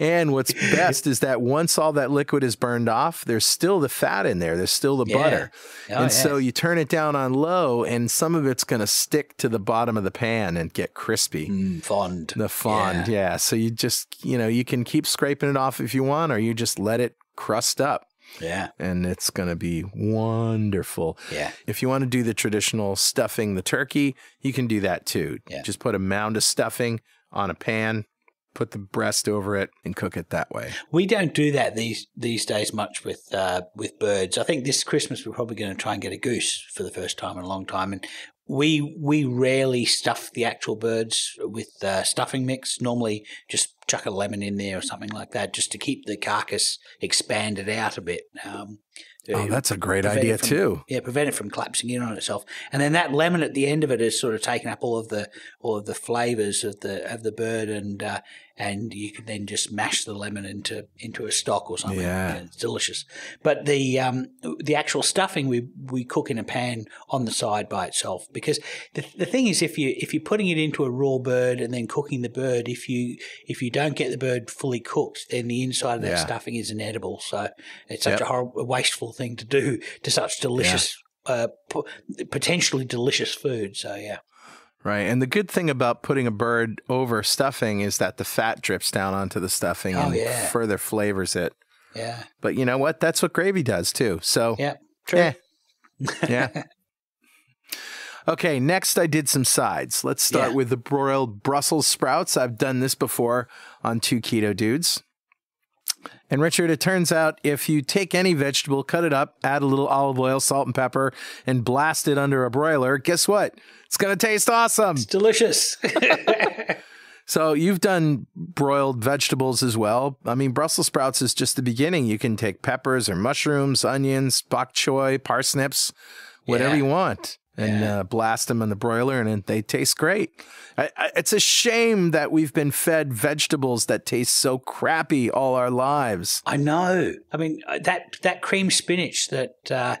And what's (laughs) best is that once all that liquid is burned off, there's still the fat in there. There's still the Yeah. butter. Oh, and so you turn it down on low, and some of it's going to stick to the bottom of the pan and get crispy. Mm, fond. The fond, yeah. So you just, you know, you can keep scraping it off if you want, or you just let it crust up, Yeah. and it's going to be wonderful. Yeah. If you want to do the traditional stuffing the turkey, you can do that too. Yeah. Just put a mound of stuffing on a pan, put the breast over it, and cook it that way. We don't do that these these days much with uh, with birds. I think this Christmas we're probably going to try and get a goose for the first time in a long time, and we we rarely stuff the actual birds with uh, stuffing mix. Normally, just chuck a lemon in there or something like that, just to keep the carcass expanded out a bit. Um, Oh, that's a great idea from- too. Yeah, prevent it from collapsing in on itself, and then that lemon at the end of it has sort of taken up all of the all of the flavors of the of the bird, and uh, and you can then just mash the lemon into into a stock or something. Yeah. and it's delicious. But the um the actual stuffing we we cook in a pan on the side by itself because the the thing is if you if you're putting it into a raw bird and then cooking the bird, if you if you don't get the bird fully cooked, then the inside of that Yeah. stuffing is inedible. So it's such Yep. a horrible, wasteful thing to do to such delicious, uh, po- potentially delicious food. So yeah, Right. And the good thing about putting a bird over stuffing is that the fat drips down onto the stuffing Oh, and yeah. further flavors it. yeah, But you know what? That's what gravy does too. So, yeah, true. eh. (laughs) yeah. Okay, next I did some sides. Let's start Yeah. with the broiled Brussels sprouts. I've done this before on two keto dudes. And Richard, it turns out if you take any vegetable, cut it up, add a little olive oil, salt, and pepper, and blast it under a broiler, guess what? It's going to taste awesome. It's delicious. (laughs) So you've done broiled vegetables as well. I mean, Brussels sprouts is just the beginning. You can take peppers or mushrooms, onions, bok choy, parsnips, whatever Yeah. you want, and Yeah. uh, blast them in the broiler, and they taste great. I, I, it's a shame that we've been fed vegetables that taste so crappy all our lives. I know. I mean uh, that that cream spinach that uh,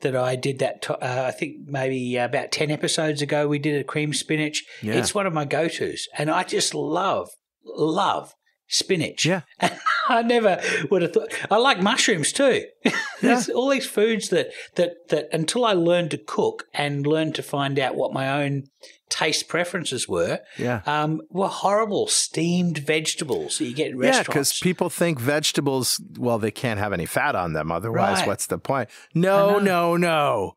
that I did that. Uh, I think maybe about ten episodes ago we did a cream spinach. Yeah. It's one of my go tos, and I just love love spinach. Yeah. (laughs) I never would have thought. I like mushrooms too. (laughs) There's all these foods that that that until I learned to cook and learned to find out what my own taste preferences were, Yeah. um, were horrible steamed vegetables that you get in Yeah, because people think vegetables, well, they can't have any fat on them. Otherwise, Right. what's the point? No, no, no.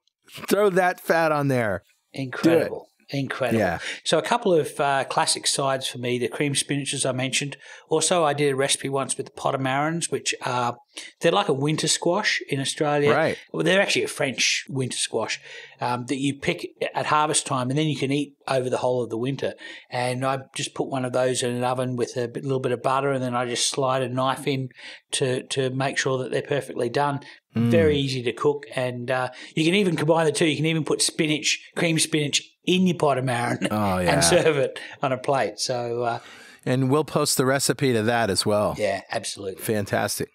Throw that fat on there. Incredible. Incredible. Yeah. So, a couple of uh, classic sides for me the cream spinach, as I mentioned. Also, I did a recipe once with the potimarrons, which are they're like a winter squash in Australia. Right. Well, they're actually a French winter squash um, that you pick at harvest time and then you can eat over the whole of the winter. And I just put one of those in an oven with a bit, little bit of butter and then I just slide a knife in to, to make sure that they're perfectly done. Very easy to cook. And uh, you can even combine the two. You can even put spinach, cream spinach in your potimarron Oh, (laughs) yeah. and serve it on a plate. So, uh, And we'll post the recipe to that as well. yeah, absolutely. Fantastic.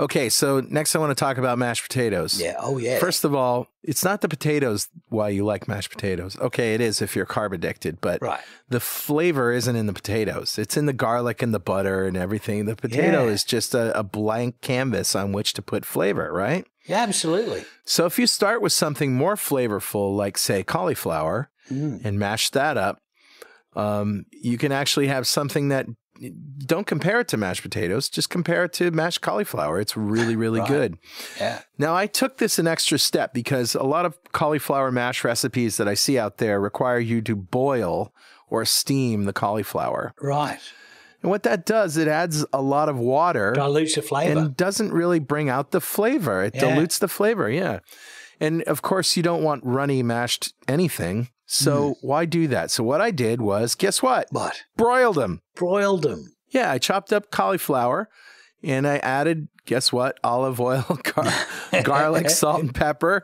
Okay, so next I want to talk about mashed potatoes. Yeah. Oh, yeah. First of all, it's not the potatoes why you like mashed potatoes. Okay, it is if you're carb addicted, but Right. the flavor isn't in the potatoes. It's in the garlic and the butter and everything. The potato Yeah. is just a, a blank canvas on which to put flavor, right? Yeah, absolutely. So if you start with something more flavorful, like say cauliflower, Mm. and mash that up, um, you can actually have something that don't compare it to mashed potatoes, just compare it to mashed cauliflower. It's really, really Right. good. Yeah. Now, I took this an extra step because a lot of cauliflower mash recipes that I see out there require you to boil or steam the cauliflower. Right. And what that does, it adds a lot of water Dilutes the flavor. and doesn't really bring out the flavor. It Yeah. dilutes the flavor, yeah. And of course, you don't want runny mashed anything. So Mm. why do that? So what I did was, guess what? What? Broiled them. Broiled them. Yeah, I chopped up cauliflower and I added, guess what? Olive oil, (laughs) gar- garlic, (laughs) salt, and pepper.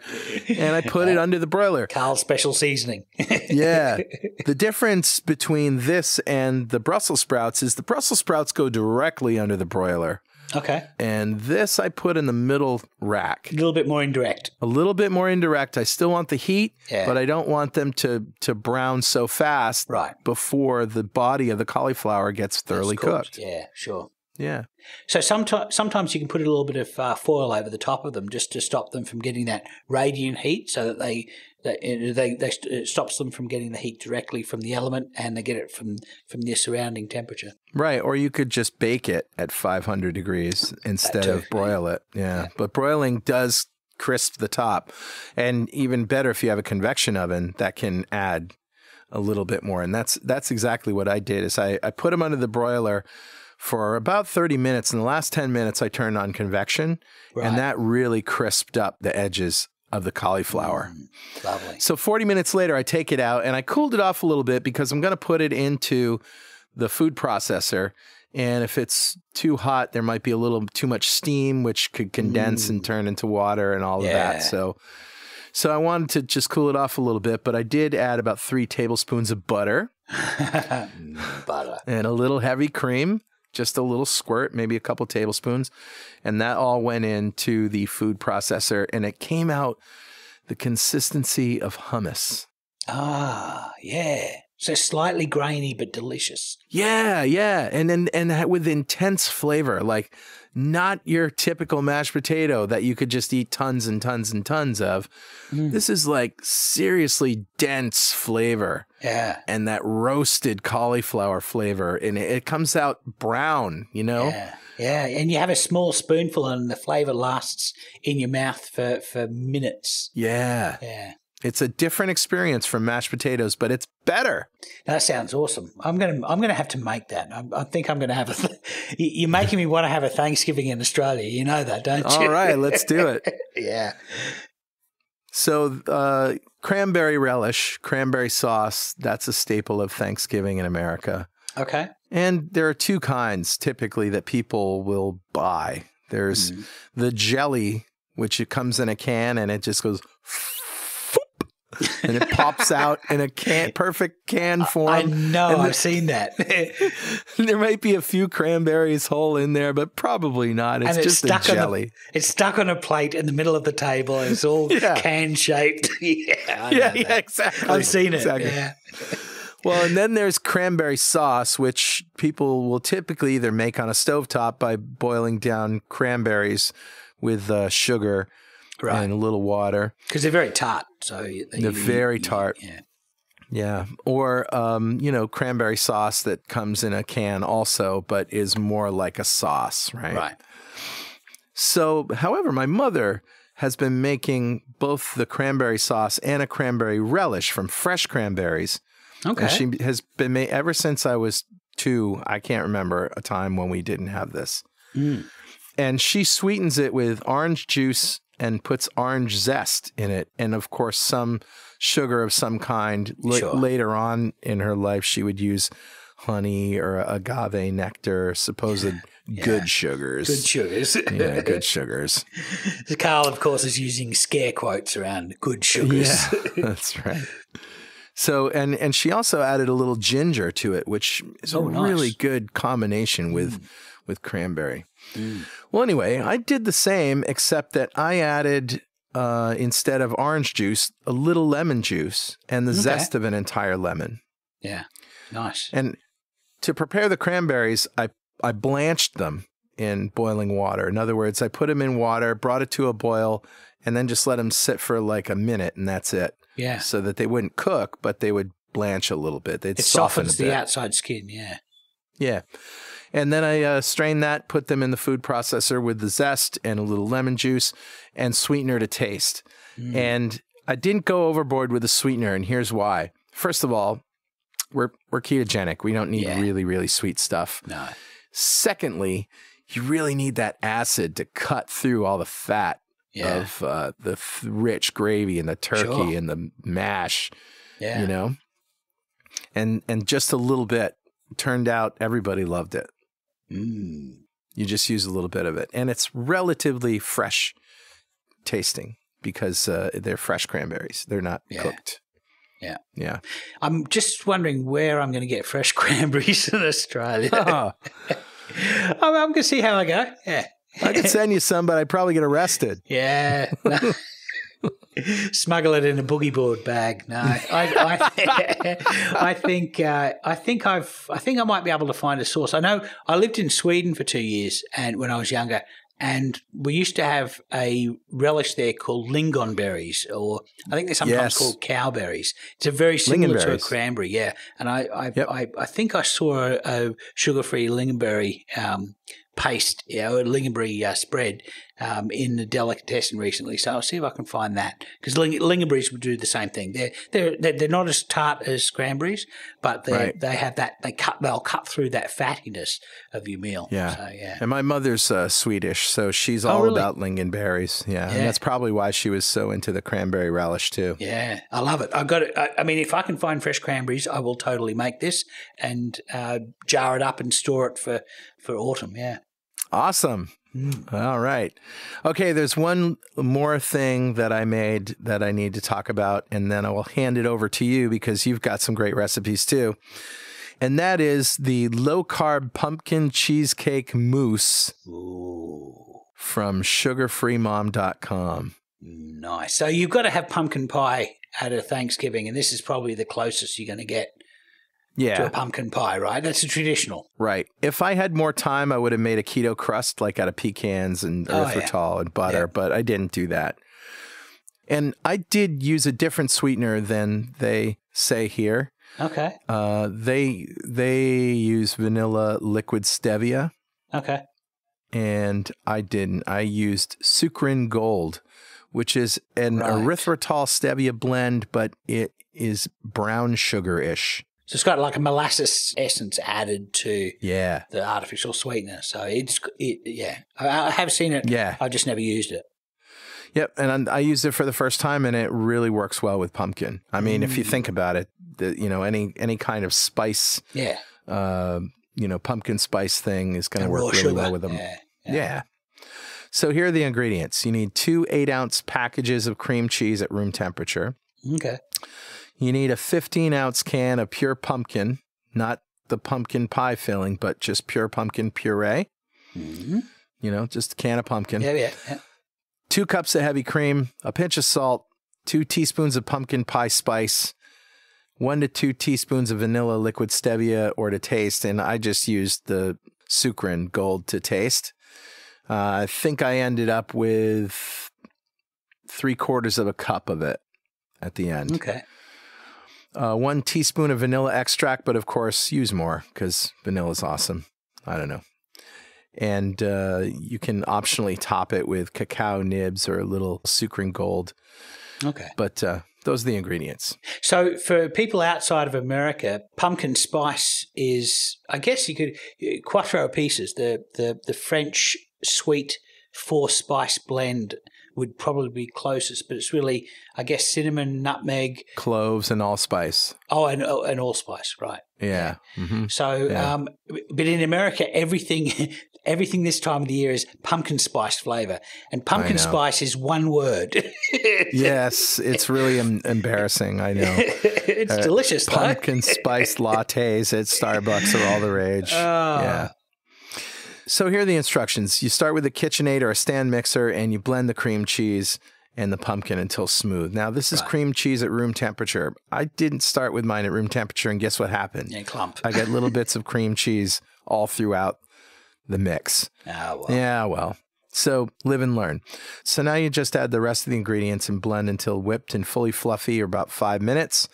And I put it under the broiler. Carl's special seasoning. (laughs) Yeah. The difference between this and the Brussels sprouts is the Brussels sprouts go directly under the broiler. okay. And this I put in the middle rack. A little bit more indirect. A little bit more indirect. I still want the heat, Yeah. but I don't want them to to brown so fast Right. before the body of the cauliflower gets thoroughly cooked. Yeah, sure. Yeah. So sometimes sometimes you can put a little bit of uh, foil over the top of them just to stop them from getting that radiant heat, so that they they, they, they it stops them from getting the heat directly from the element, and they get it from from their surrounding temperature. Right. Or you could just bake it at 500 degrees instead too, of broil it. Yeah. But broiling does crisp the top. And even better if you have a convection oven that can add a little bit more. And that's that's exactly what I did is I, I put them under the broiler for about 30 minutes. In the last 10 minutes, I turned on convection Right. and that really crisped up the edges of the cauliflower. Mm, lovely. So 40 minutes later, I take it out and I cooled it off a little bit because I'm going to put it into the food processor. And if it's too hot, there might be a little too much steam, which could condense and mm. turn into water and all of that. So, so I wanted to just cool it off a little bit, but I did add about three tablespoons of butter (laughs) Butter. and a little heavy cream, just a little squirt, maybe a couple tablespoons. And that all went into the food processor and it came out the consistency of hummus. Ah, yeah. So slightly grainy but delicious. Yeah, yeah, and then and that with intense flavor, like not your typical mashed potato that you could just eat tons and tons and tons of. Mm. This is like seriously dense flavor Yeah. and that roasted cauliflower flavor, and it, it comes out brown. You know, Yeah. Yeah. And you have a small spoonful and the flavour lasts in your mouth for, for minutes. yeah. Yeah. It's a different experience from mashed potatoes, but it's better. That sounds awesome. I'm gonna I'm gonna have to make that. I, I think I'm gonna have a. (laughs) You're making me want to have a Thanksgiving in Australia. You know that, don't you? All right, let's do it. (laughs) yeah. So, uh, cranberry relish, cranberry sauce, that's a staple of Thanksgiving in America. Okay. And there are two kinds typically that people will buy. There's Mm. the jelly, which it comes in a can and it just goes and it pops out in a can perfect can form. I know. And I've the- seen that. (laughs) there might be a few cranberries whole in there, but probably not. It's it's just a stuck the- jelly. it's stuck on a plate in the middle of the table. And it's all (laughs) Yeah. can shaped. (laughs) yeah. I yeah, yeah, exactly. I've seen it. Exactly. Yeah. Well, and then there's cranberry sauce, which people will typically either make on a stovetop by boiling down cranberries with uh, sugar Right. and a little water. Because they're very tart. So you- They're very tart. Yeah. Yeah. Or, um, you know, cranberry sauce that comes in a can also, but is more like a sauce, right? Right. So, however, my mother has been making both the cranberry sauce and a cranberry relish from fresh cranberries. Okay. And she has been made ever since I was two. I can't remember a time when we didn't have this. Mm. And she sweetens it with orange juice and puts orange zest in it. And of course, some sugar of some kind. Sure. Later on in her life, she would use honey or agave nectar, supposed good sugars. Good sugars. yeah, good (laughs) sugars. Carl, of course, is using scare quotes around good sugars. Yeah, (laughs) that's right. So and and she also added a little ginger to it, which is Oh, a nice. really good combination with with cranberry. Mm. Well, anyway, I did the same except that I added uh, instead of orange juice, a little lemon juice and the Okay. zest of an entire lemon. Yeah. Nice. And to prepare the cranberries, I I blanched them in boiling water. In other words, I put them in water, brought it to a boil, and then just let them sit for like a minute, and that's it Yeah. so that they wouldn't cook, but they would blanch a little bit. They'd It soften softens the outside skin. Yeah. Yeah. And then I uh, strained that, put them in the food processor with the zest and a little lemon juice and sweetener to taste. Mm. And I didn't go overboard with the sweetener, and here's why. First of all, we're we're ketogenic. We don't need Yeah. really really sweet stuff. No. Secondly, you really need that acid to cut through all the fat Yeah. of uh, the rich gravy and the turkey Sure. and the mash yeah. you know and and just a little bit turned out everybody loved it Mm. you just use a little bit of it and it's relatively fresh tasting because uh, they're fresh cranberries they're not Yeah. cooked Yeah. yeah I'm just wondering where I'm going to get fresh (laughs) cranberries in Australia. Oh, (laughs) I'm, I'm going to see how I go. Yeah. i could send you some but i'd probably get arrested (laughs) Yeah. No. (laughs) Smuggle it in a boogie board bag. No, I, I, (laughs) I think uh, I think I've I think I might be able to find a source. I know I lived in Sweden for two years, and when I was younger, and we used to have a relish there called lingonberries, or I think they're sometimes Yes. called cowberries. It's a very similar to a cranberry, yeah. And I I, Yep. I, I think I saw a, a sugar-free lingonberry um, paste, you know, a lingonberry uh, spread um, in the delicatessen recently. So I'll see if I can find that because ling- lingonberries would do the same thing. They're they're they're, not as tart as cranberries, but they Right. they have that they cut they'll cut through that fattiness of your meal. Yeah. So yeah. and my mother's uh, swedish so she's Oh, all really? about lingonberries yeah, Yeah. and that's probably why she was so into the cranberry relish too Yeah, I love it. I got it. I, I mean, if I can find fresh cranberries, I will totally make this and uh, jar it up and store it for for autumn. Yeah. Awesome. All right. Okay, there's one more thing that I made that I need to talk about, and then I will hand it over to you because you've got some great recipes too. And that is the low carb pumpkin cheesecake mousse Ooh, from sugarfreemom.com. nice. So you've got to have pumpkin pie at a Thanksgiving, and this is probably the closest you're going to get to a pumpkin pie, right? That's a traditional. right. If I had more time, I would have made a keto crust like out of pecans and Oh, yeah. erythritol and butter, Yeah. but I didn't do that. And I did use a different sweetener than they say here. Okay. Uh, they they use vanilla liquid stevia, Okay. and I didn't. I used Sukrin Gold, which is an Right. erythritol stevia blend, but it is brown sugar ish. So it's got like a molasses essence added to Yeah. the artificial sweetener. So it's it, yeah. I, I have seen it. Yeah. I've just never used it. Yep, and I used it for the first time, and it really works well with pumpkin. I mean, if you Mm. think about it, the, you know, any any kind of spice, Yeah. uh, you know, pumpkin spice thing is going to work really sugar. well with them. Yeah. Yeah. So here are the ingredients. You need two eight ounce packages of cream cheese at room temperature. Okay. You need a 15 ounce can of pure pumpkin, not the pumpkin pie filling, but just pure pumpkin puree. hmm You know, just a can of pumpkin. Yeah, yeah, yeah. two cups of heavy cream, a pinch of salt, two teaspoons of pumpkin pie spice, one to two teaspoons of vanilla liquid stevia or to taste. And I just used the Sukrin Gold to taste. Uh, I think I ended up with three quarters of a cup of it at the end. Okay. Uh, one teaspoon of vanilla extract, but of course, use more because vanilla is awesome. I don't know. And uh, you can optionally top it with cacao nibs or a little Sukrin Gold. Okay. But uh, those are the ingredients. So for people outside of America, pumpkin spice is, I guess you could quatre épices. The the the French sweet four spice blend would probably be closest, but it's really, I guess, cinnamon, nutmeg, Cloves and allspice. oh, and oh, and allspice, right? Yeah. hmm So, Yeah. um, but in America, everything, (laughs) everything this time of the year is pumpkin spice flavor, and pumpkin spice is one word. (laughs) Yes, it's really em- embarrassing. I know. (laughs) it's Uh, delicious, though. Pumpkin spice lattes at Starbucks are all the rage. Ah. Yeah. So here are the instructions. You start with a KitchenAid or a stand mixer and you blend the cream cheese and the pumpkin until smooth. Now, this is Right. cream cheese at room temperature. I didn't start with mine at room temperature, and guess what happened? Yeah, clump. I got little bits of cream cheese all throughout the mix. Oh, well. Yeah, well. So live and learn. So now you just add the rest of the ingredients and blend until whipped and fully fluffy, or about five minutes.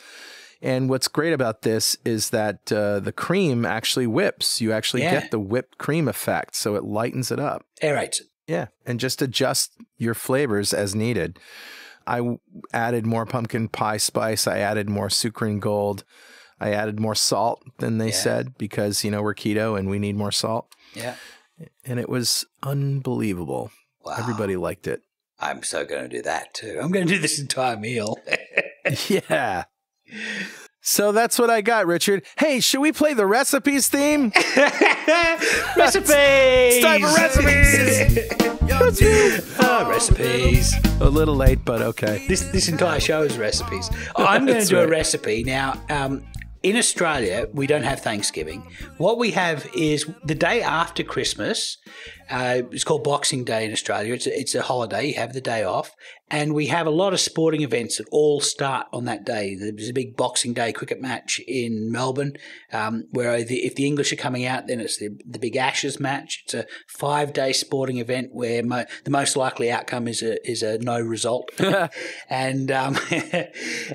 And what's great about this is that uh, the cream actually whips. You actually Yeah. get the whipped cream effect, so it lightens it up. Aerates it. Yeah, and just adjust your flavors as needed. I w- added more pumpkin pie spice. I added more Sukrin Gold. I added more salt than they Yeah. said because you know we're keto and we need more salt. Yeah. And it was unbelievable. Wow. Everybody liked it. I'm so going to do that too. I'm going to do this entire meal. (laughs) (laughs) yeah. So that's what I got, Richard. Hey, should we play the recipes theme? (laughs) recipes. It's time for recipes. (laughs) Ah, recipes. A little late, but okay. This this entire show is recipes. I'm (laughs) going to do a recipe now. Um, in Australia, we don't have Thanksgiving. What we have is the day after Christmas. Uh, it's called Boxing Day in Australia. It's a, it's a holiday. You have the day off, and we have a lot of sporting events that all start on that day. There's a big Boxing Day cricket match in Melbourne, um, where the, if the English are coming out, then it's the, the big Ashes match. It's a five day sporting event where mo- the most likely outcome is a is a no result, (laughs) and um, (laughs)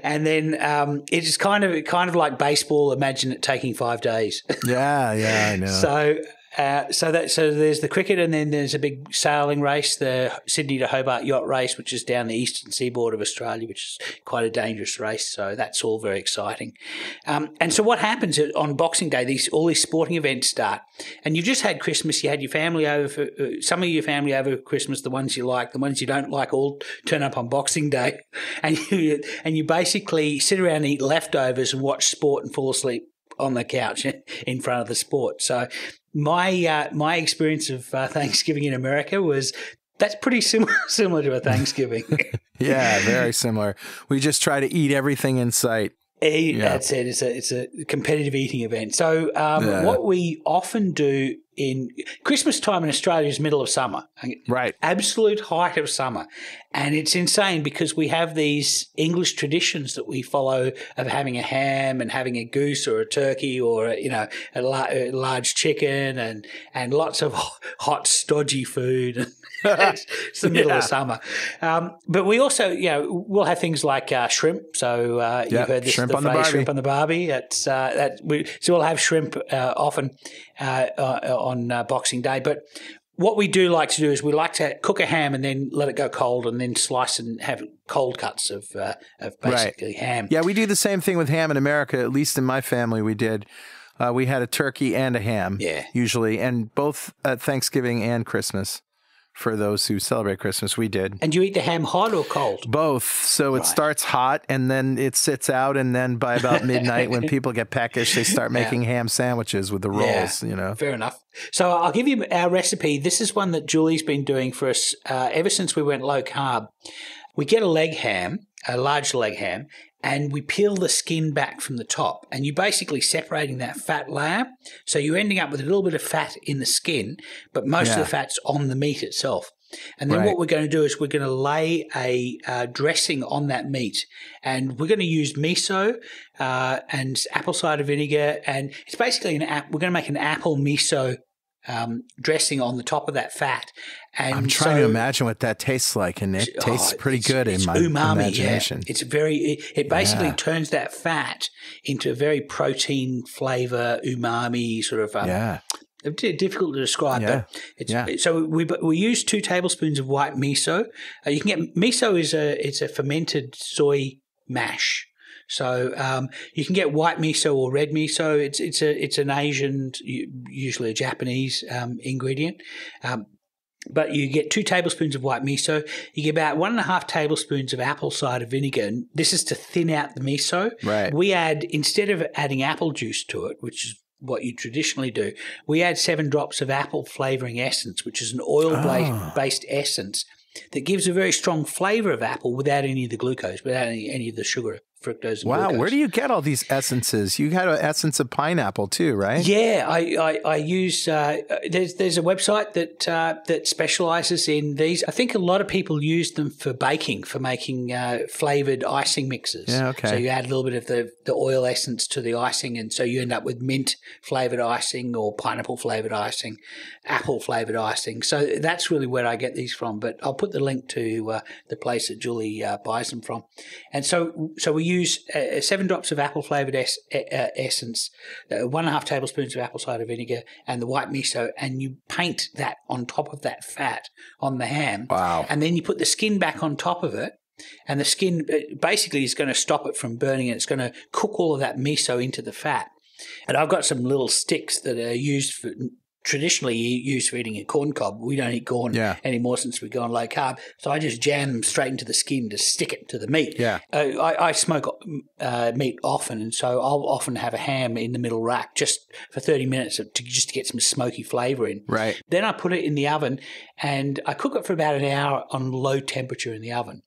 and then um, it is kind of kind of like baseball. Imagine it taking five days. Yeah, yeah, I know. (laughs) So. Uh, so that so there's the cricket and then there's a big sailing race, the Sydney to Hobart yacht race, which is down the eastern seaboard of Australia, which is quite a dangerous race. So that's all very exciting. Um, and so what happens on Boxing Day? These all these sporting events start, and you've just had Christmas. You had your family over, for, uh, some of your family over Christmas. The ones you like, the ones you don't like, all turn up on Boxing Day, (laughs) and you and you basically sit around and eat leftovers and watch sport and fall asleep on the couch (laughs) in front of the sport. So my uh, my experience of uh, Thanksgiving in America was that's pretty similar (laughs) similar to a Thanksgiving. (laughs) yeah, very similar. We just try to eat everything in sight. Eh, Yeah. That's it. It's a it's a competitive eating event. So um, Yeah. what we often do in Christmas time in Australia is middle of summer. Right. absolute height of summer. And it's insane because we have these English traditions that we follow of having a ham and having a goose or a turkey or, you know, a, la- a large chicken and, and lots of (laughs) hot, stodgy food. (laughs) it's, it's the middle (laughs) Yeah. of summer. Um, but we also, you know, we'll have things like uh, shrimp. So uh, Yeah, you've heard this, shrimp the on the phrase barbie. shrimp on the barbie. Uh, that we, so we'll have shrimp uh, often uh, uh, on uh, Boxing Day. But what we do like to do is we like to cook a ham and then let it go cold and then slice and have cold cuts of uh, of basically ham. Yeah, we do the same thing with ham in America. At least in my family, we did. Uh, we had a turkey and a ham, Yeah. usually, and both at Thanksgiving and Christmas. For those who celebrate Christmas, we did And you eat the ham hot or cold? both. So it Right. starts hot, and then it sits out, and then by about (laughs) midnight, when people get peckish, they start making ham sandwiches with the Yeah. rolls. You know, Fair enough. So I'll give you our recipe. This is one that Julie's been doing for us uh, ever since we went low carb. We get a leg ham, a large leg ham, and we peel the skin back from the top. And you're basically separating that fat layer. So you're ending up with a little bit of fat in the skin, but most of the fat's on the meat itself. And then Right. what we're going to do is we're going to lay a uh, dressing on that meat, and we're going to use miso uh, and apple cider vinegar, and it's basically an app. We're going to make an apple miso um, dressing on the top of that fat. And I'm trying so- to imagine what that tastes like, and it tastes Oh, pretty good in my umami, imagination. Yeah. It's very. It, it basically Yeah. turns that fat into a very protein flavor, umami sort of. Um, yeah, difficult to describe, Yeah. but it's Yeah. so we we use two tablespoons of white miso. Uh, you can get miso is a it's a fermented soy mash. So um, you can get white miso or red miso. It's it's a it's an Asian, usually a Japanese um, ingredient. Um, but you get two tablespoons of white miso. You get about one and a half tablespoons of apple cider vinegar. And this is to thin out the miso. right. We add instead of adding apple juice to it, which is what you traditionally do, we add seven drops of apple flavoring essence, which is an oil Ah. based essence that gives a very strong flavor of apple without any of the glucose, without any, any of the sugar, fructose. And Wow, glucose. where do you get all these essences? You had an essence of pineapple too, right? Yeah, I, I, I use uh, there's there's a website that uh, that specialises in these. I think a lot of people use them for baking, for making uh, flavoured icing mixes. Yeah, okay. So you add a little bit of the, the oil essence to the icing, and so you end up with mint flavoured icing or pineapple flavoured icing, apple flavoured icing. So that's really where I get these from. But I'll put the link to uh, the place that Julie uh, buys them from. And so so we use uh, seven drops of apple flavoured es- uh, essence, uh, one and a half tablespoons of apple cider vinegar, and the white miso, and you paint that on top of that fat on the ham. Wow. And then you put the skin back on top of it. And the skin uh, basically is going to stop it from burning and it's going to cook all of that miso into the fat. And I've got some little sticks that are used for traditionally used for eating a corn cob. We don't eat corn Yeah. anymore since we've gone low carb. So I just jam straight into the skin to stick it to the meat. Yeah. Uh, I, I smoke uh, meat often, and so I'll often have a ham in the middle rack just for 30 minutes to just to get some smoky flavour in. Right. Then I put it in the oven and I cook it for about an hour on low temperature in the oven.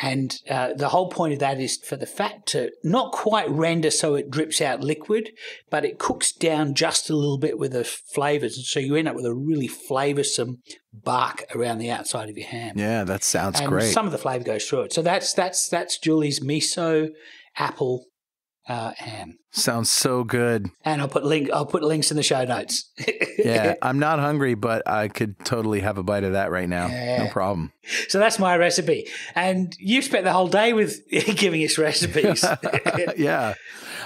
And uh, the whole point of that is for the fat to not quite render so it drips out liquid, but it cooks down just a little bit with the flavors. And so you end up with a really flavorsome bark around the outside of your ham. Yeah, that sounds and great. some of the flavor goes through it. So that's that's that's Julie's miso apple uh, sounds so good. And I'll put link I'll put links in the show notes. (laughs) Yeah, I'm not hungry, but I could totally have a bite of that right now. No problem. So that's my recipe. And you've spent the whole day with (laughs) giving us recipes. (laughs) yeah.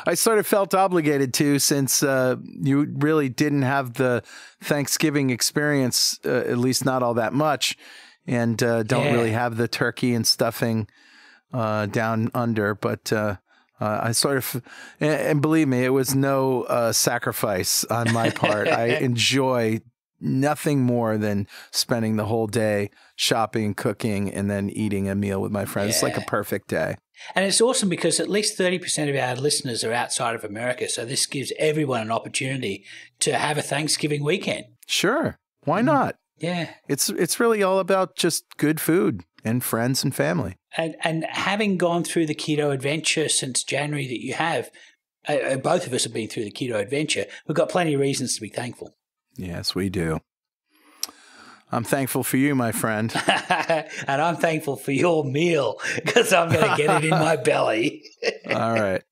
I sort of felt obligated to since uh, you really didn't have the Thanksgiving experience, uh, at least not all that much, and uh, don't Yeah. really have the turkey and stuffing uh, down under. But uh, I sort of, and, and believe me, it was no uh, sacrifice on my part. I (laughs) enjoy nothing more than spending the whole day shopping, cooking, and then eating a meal with my friends. It's like a perfect day. and it's awesome because at least 30% of our listeners are outside of America. So this gives everyone an opportunity to have a Thanksgiving weekend. Sure. Why Mm-hmm. not? Yeah. It's it's really all about just good food and friends and family. And, and having gone through the keto adventure since January that you have, uh, uh, both of us have been through the keto adventure. We've got plenty of reasons to be thankful. Yes, we do. I'm thankful for you, my friend. (laughs) and I'm thankful for your meal because I'm going to get it in my (laughs) belly. all right.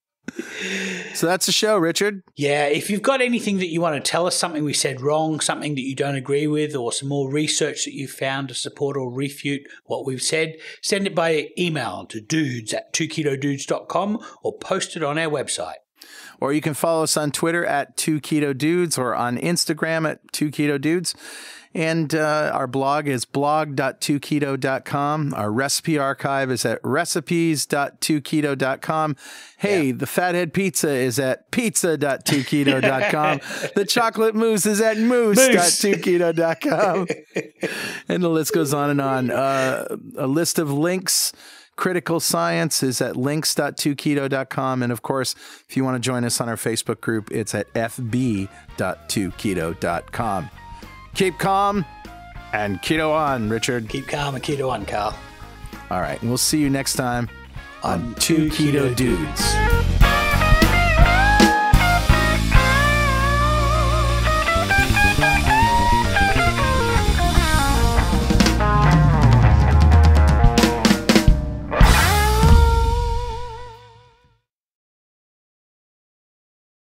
So that's the show, Richard. Yeah, if you've got anything that you want to tell us, something we said wrong, something that you don't agree with, or some more research that you've found to support or refute what we've said, send it by email to dudes at 2ketodudes.com or post it on our website. or you can follow us on Twitter at 2 Keto Dudes or on Instagram at 2 Keto Dudes. And uh, our blog is blog.2keto.com. Our recipe archive is at recipes.2keto.com. Hey, yeah. the Fathead Pizza is at pizza.2keto.com. (laughs) the chocolate mousse is at mousse.2keto.com. (laughs) and the list goes on and on. Uh, a list of links Critical Science is at links.2keto.com. And of course, if you want to join us on our Facebook group, it's at fb.2keto.com. Keep calm and keto on, Richard. Keep calm and keto on, Carl. All right. And we'll see you next time on, on Two Keto, keto Dudes.